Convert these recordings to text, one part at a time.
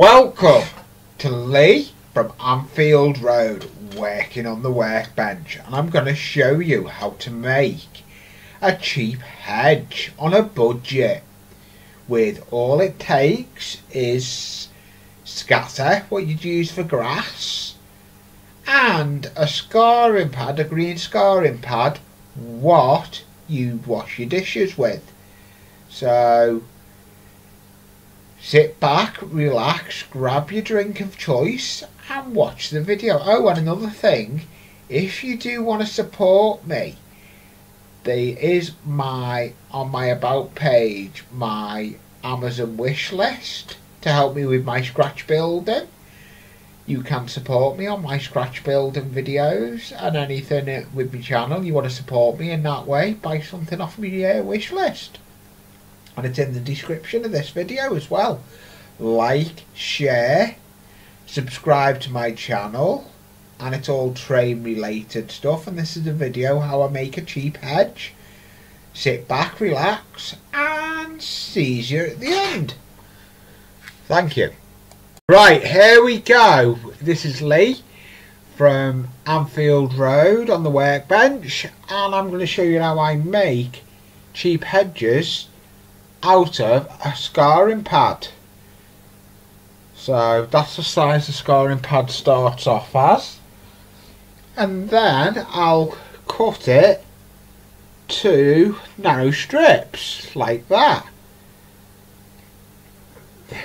Welcome to Lee from Anfield Road working on the workbench and I'm going to show you how to make a cheap hedge on a budget. With all it takes is scatter what you'd use for grass and a scouring pad, a green scouring pad what you wash your dishes with. So Sit back, relax, grab your drink of choice and watch the video. Oh, and another thing, if you do want to support me, there is my, on my about page, my Amazon wish list to help me with my scratch building. You can support me on my scratch building videos and anything with my channel. You want to support me in that way, buy something off my uh, wish list and it's in the description of this video as well. Like, share, subscribe to my channel, and it's all train related stuff. And this is a video how I make a cheap hedge. Sit back, relax, and see you at the end. Thank you. Right, here we go. This is Lee from Anfield Road on the workbench, and I'm going to show you how I make cheap hedges out of a scouring pad. So that's the size the scouring pad starts off as. And then I'll cut it to narrow strips like that.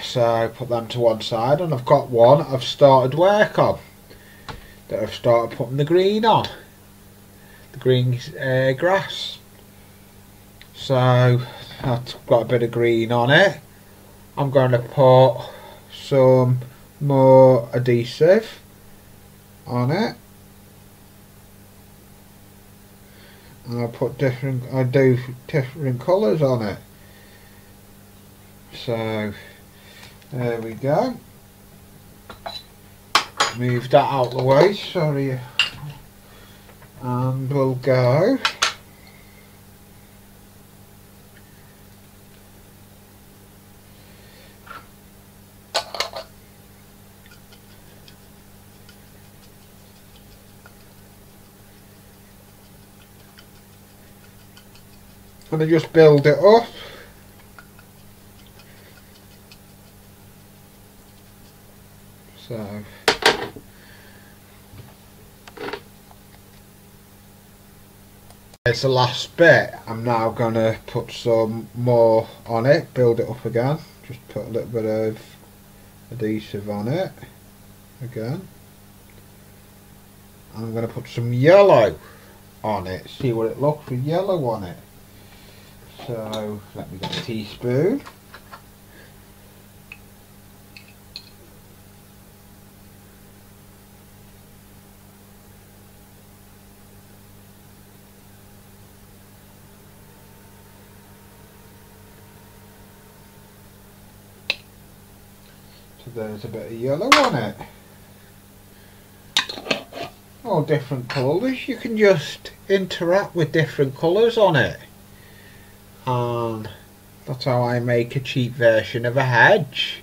So I put them to one side and I've got one I've started work on that I've started putting the green on. The green uh, grass. So that's got a bit of green on it. I'm going to put some more adhesive on it. And I'll put different, I do different colours on it. So, there we go. Move that out the way, sorry. And we'll go. And I just build it up. So. It's the last bit. I'm now going to put some more on it build it up again. Just put a little bit of adhesive on it again. I'm going to put some yellow on it. See what it looks with yellow on it so let me get a teaspoon. So there's a bit of yellow on it. All different colours. You can just interact with different colours on it and that's how I make a cheap version of a hedge.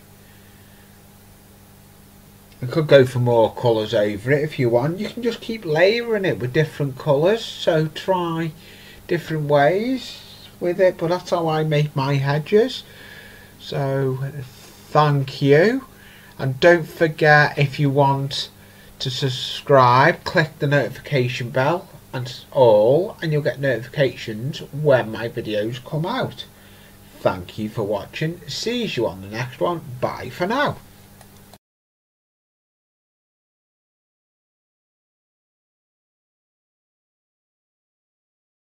I could go for more colours over it if you want. You can just keep layering it with different colours. So try different ways with it. But that's how I make my hedges. So thank you. And don't forget if you want to subscribe, click the notification bell and all and you'll get notifications when my videos come out. Thank you for watching. See you on the next one. Bye for now.